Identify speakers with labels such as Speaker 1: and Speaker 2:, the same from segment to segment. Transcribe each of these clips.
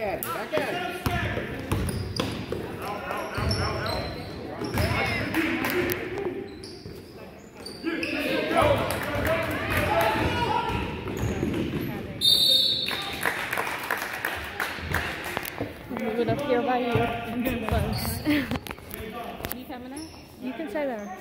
Speaker 1: Move it up here by you. Too close. you coming? You can stay there.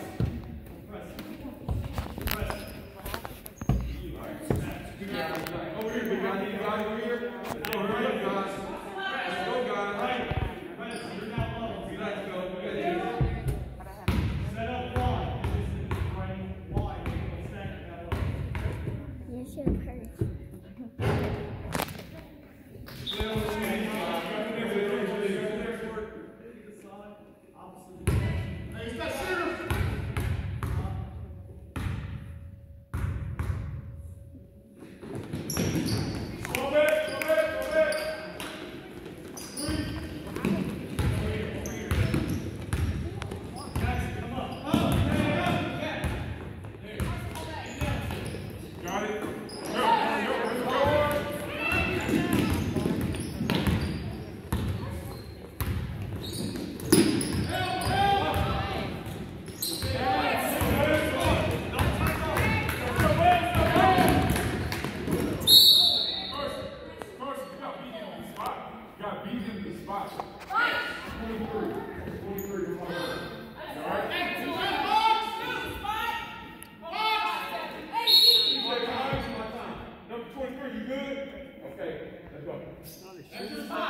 Speaker 1: And Amen.